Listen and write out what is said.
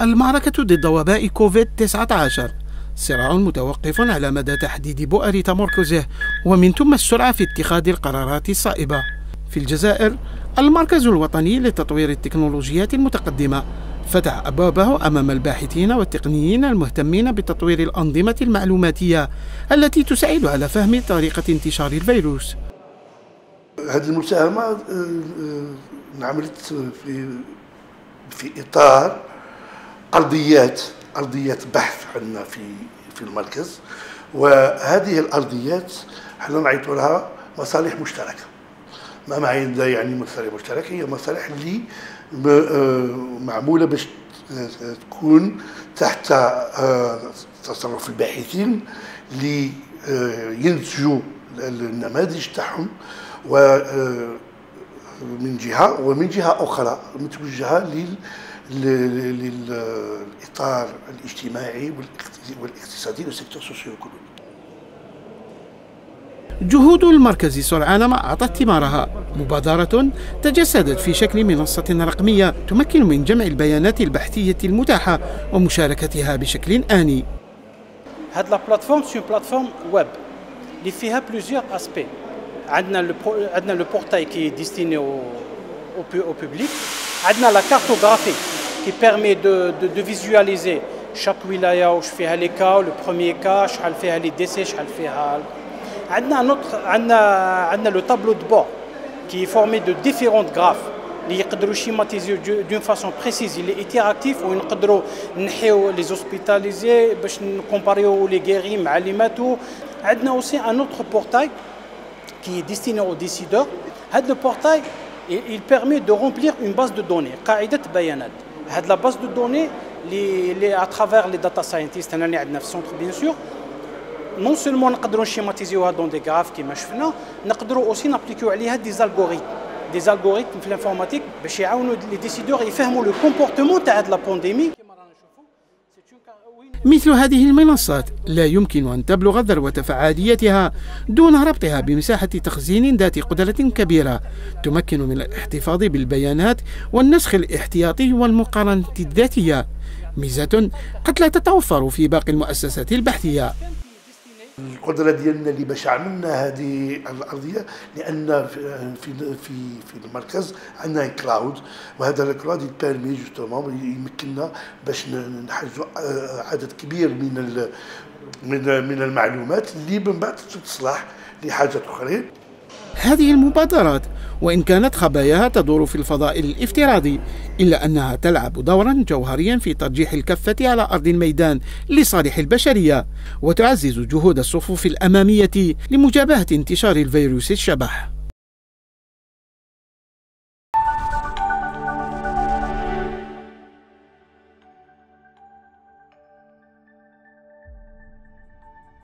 المعركة ضد وباء كوفيد-19 صراع متوقف على مدى تحديد بؤر تمركزه ومن ثم السرعة في اتخاذ القرارات الصائبة. في الجزائر المركز الوطني لتطوير التكنولوجيات المتقدمة فتح أبوابه أمام الباحثين والتقنيين المهتمين بتطوير الأنظمة المعلوماتية التي تساعد على فهم طريقة انتشار الفيروس. هذه المساهمة آه، آه، انعملت في في إطار أرضيات أرضيات بحث عندنا في في المركز. وهذه الأرضيات إحنا نعيط لها مصالح مشتركة. ما معنى يعني مصالح مشتركة هي مصالح اللي آه، معمولة باش تكون تحت آه، تصرف الباحثين اللي آه، ينتجوا النماذج تاعهم و من جهة ومن جهة أخرى متوجهة لل للاطار الاجتماعي والاقتصادي وال secteur socio-économique جهود المركز سرعان ما أعطت ثمارها مبادرة تجسدت في شكل منصة رقمية تمكن من جمع البيانات البحثية المتاحة ومشاركتها بشكل آني. هاد la plateforme c'est plateforme web اللي فيها plusieurs aspects عندنا le عندنا le portail qui est destiné au au public عندنا لا كارتوغرافي. كي بيرمي دو دو, دو فيزواليزي شاك ولايه واش فيها لي كا لو بروميير كا شحال فيها لي ديسي شحال فيها عندنا نوتر عندنا عندنا لو تابلو دو بور كي فورمي دو ديفيرونت غراف اللي يقدروا شيماتيزيو دون فاسون بريسيز اللي ايتيراكتيف ونقدروا نحيو لي زوسبيتاليزي باش نكومباريو لي غيري مع لي ماتو عندنا اوسي ان اوتر بورتاي qui est destiné aux décideurs. Le portail il permet de remplir une base de données, قاعدة بيانات. La base de données les, les, à travers les data scientists, dans centre bien sûr, non seulement نقدروا نشيماتيزيوها dans des graphes كما شفنا نقدروا aussi نابليكيو عليها des algorithmes des algorithmes في l'informatique باش يعاونوا les décideurs يفهموا le comportement تاع la pandémie مثل هذه المنصات لا يمكن أن تبلغ ذروة فعاليتها دون ربطها بمساحة تخزين ذات قدرة كبيرة تمكن من الاحتفاظ بالبيانات والنسخ الاحتياطي والمقارنة الذاتية. ميزة قد لا تتوفر في باقي المؤسسات البحثية. القدرة ديالنا اللي باش عملنا هذه الأرضية لأن في في في المركز عندنا كلاود وهذا ال cloud ي permet justement يمكننا باش نحجزوا عدد كبير من من من المعلومات اللي من بعد تصلح لحاجات اخرين هذه المبادرات وإن كانت خباياها تدور في الفضاء الافتراضي إلا أنها تلعب دورا جوهريا في ترجيح الكفة على أرض الميدان لصالح البشرية وتعزز جهود الصفوف الأمامية لمجابهة انتشار الفيروس الشبح.